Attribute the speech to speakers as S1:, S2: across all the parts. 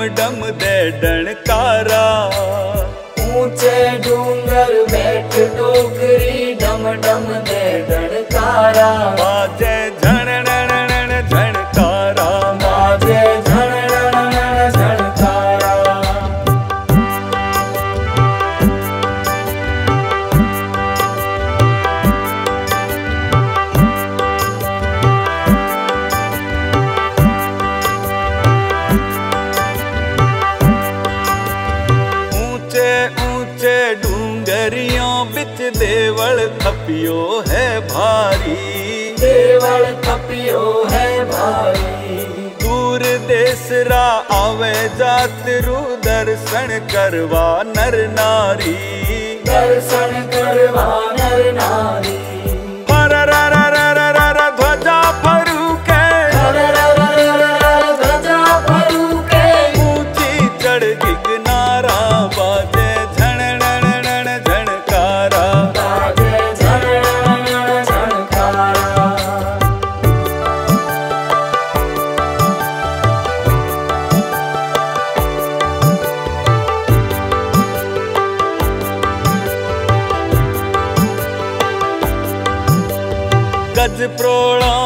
S1: ਡਮ ਡਮ ਦੇ ਡਣਕਾਰਾ।
S2: ਉੱਚੇ ਡੂੰਗਰ ਬੈਠ ਟੋਕਰੀ
S1: ਡਮ ਡਮ ਦੇ ਡਣਕਾਰਾ। ਬਾਜੇ थपियो है भारी।
S2: देवल थपियो है भारी।
S1: दूर देश रा आवे जात रु दर्शन करवा नर नारी।
S2: दर्शन करवा नर नारी।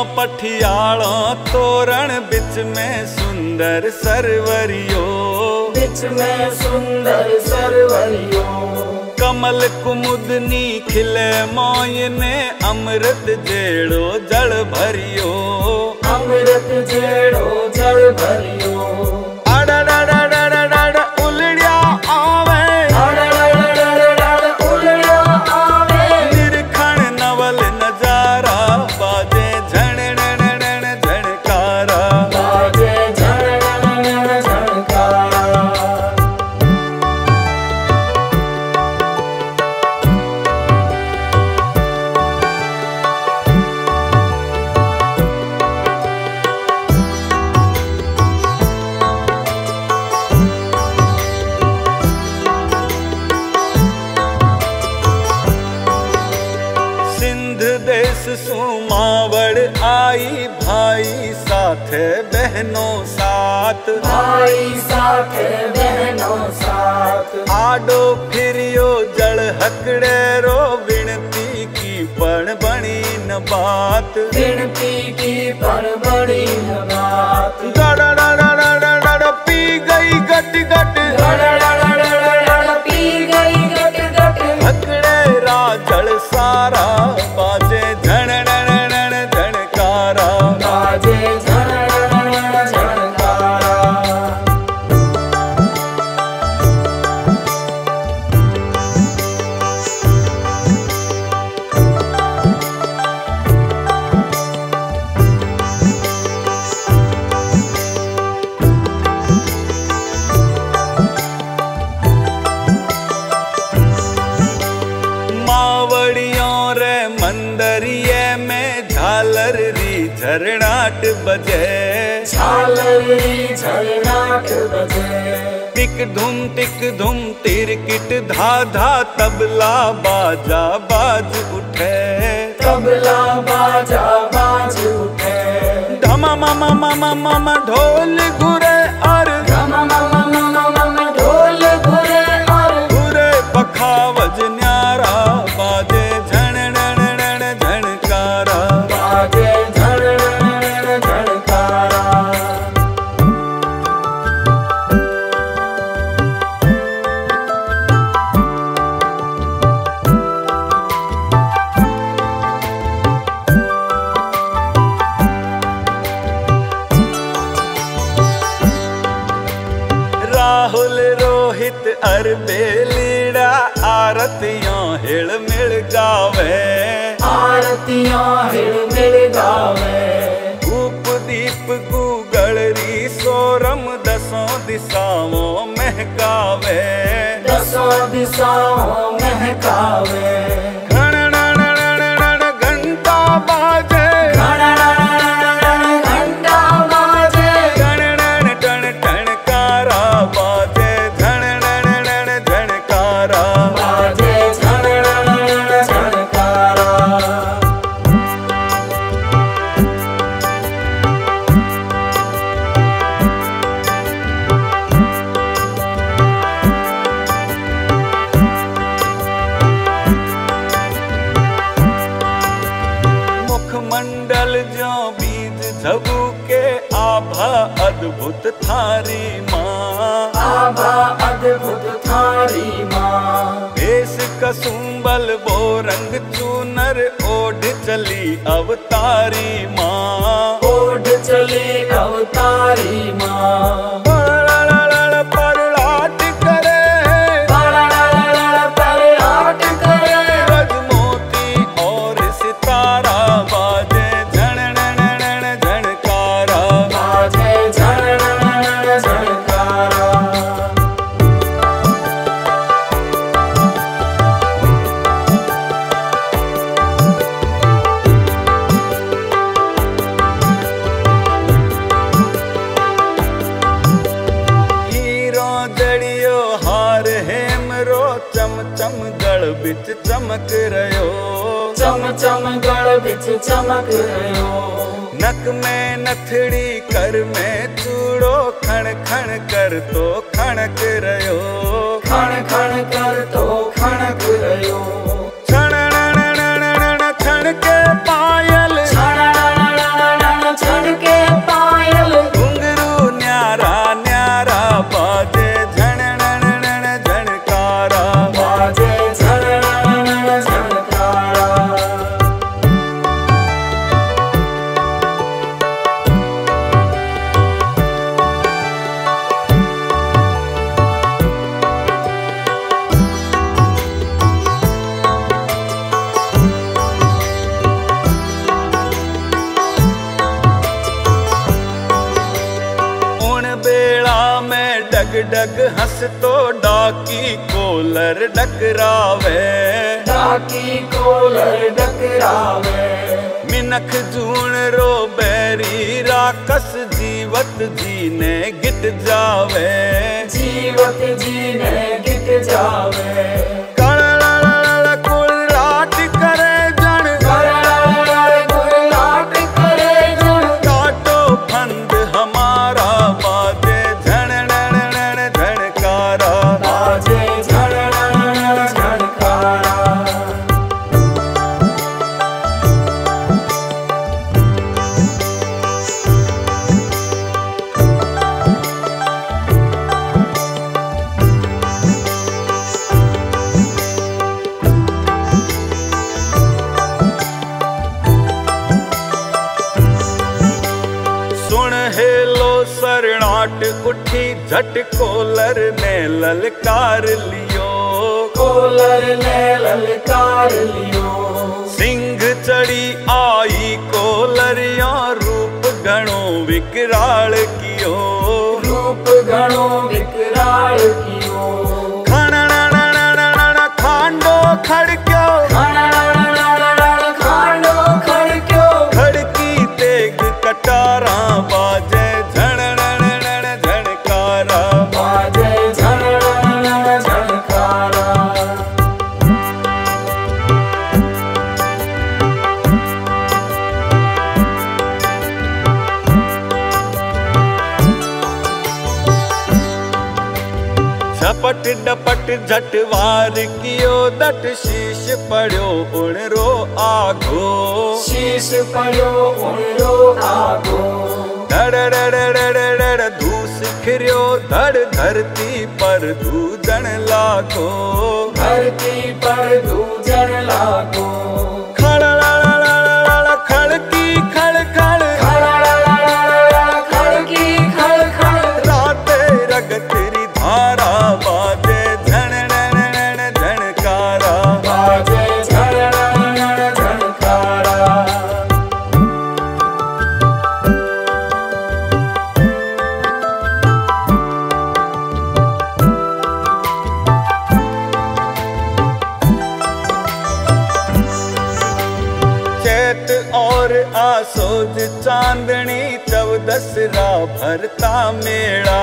S1: प्रोड़ा तोरण बिच में सुंदर सरवरियो।
S2: बिच में सुंदर सरवरियो।
S1: कमल कुमुदनी खिले मोयने अमृत जेड़ो जल भरियो।
S2: अमृत जेड़ो जल भरियो।
S1: आडो फिरियो जड़ हकड़े रो विनती की पण बणी न बात।
S2: विनती की बन बनी न बात।
S1: डडडडडडड पी गई गट गट।
S2: पी गई गट गट।
S1: हकड़े रा जड़ सारा बाजे झालर झरनाट बजे।
S2: झालरी झरनाट बजे।
S1: टिक धुम टिक धुम तिरकिट धा धा तबला बाजा बाज उठे।
S2: तबला बाजा बाज उठे।
S1: धम मम मम मम ढोल घुरे और
S2: मम मम
S1: દીપ ગુગળરી સોરમ દસો દિશાઓ મહેકાવે દસો દિશાઓ
S2: મહેકાવે जबू के आभा
S1: अद्भुत थारी माँ।
S2: अद्भुत थारी माँ।
S1: देश कसुम्बल वो रंग चूनर ओढ़ चली अवतारी माँ।
S2: ओढ़ चली अवतारी माँ।
S1: हाँ, बिच चमक रयो
S2: चम चम गड़ बिच चमक रयो
S1: नक में नथड़ी कर में चूड़ो खण खण कर तो खणक रयो
S2: खण खण कर तो
S1: डग हंस तो डाकी कोलर डकरावे।
S2: डाकी कोलर डकरावे।
S1: मिनख जून रो बैरी राकस जीवत जीने गिट जावे।
S2: जीवत जीने गिट जावे।
S1: झट कोलर ने ललकार लियो।
S2: कोलर ने ललकार लियो।
S1: सिंह चढ़ी आई कोलरिया रूप गणो विकराल कियो।
S2: रूप गणो विकराल कियो।
S1: खणणणणणण खांडो खड़क्यो। डपट झट वार कियो दट शीश पड़ो उण रो आगो।
S2: शीश पड़ो उण रो आगो।
S1: डड़ डड़ डड़ डड़ धूस खिरियो धड़ धरती पर धू जण लागो।
S2: धरती पर दूजन
S1: चौदसरा भरता मेला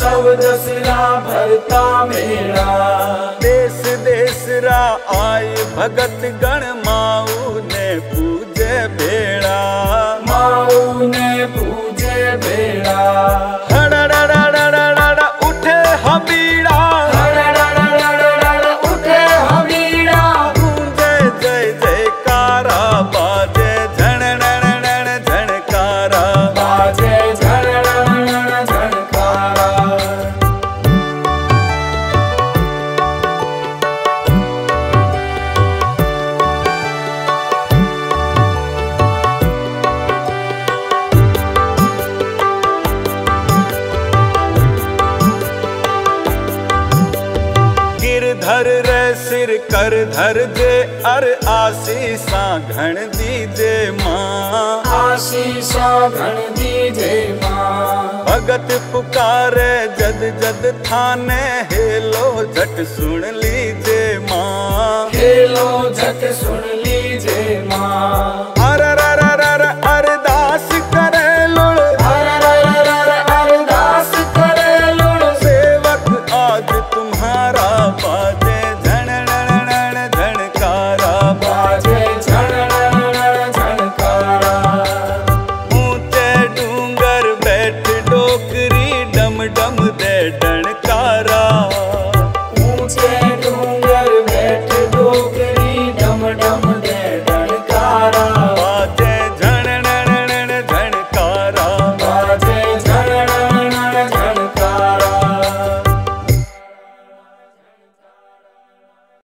S2: चौदसरा भरता मेला
S1: देश देश रा आय भगत गण माऊ धर रे सिर कर धर दे अर आशीषा घण दे माँ।
S2: आशीषा घण दे माँ।
S1: भगत पुकारे जद जद थाने हेलो झट सुन ली दे माँ।
S2: हेलो झट सुन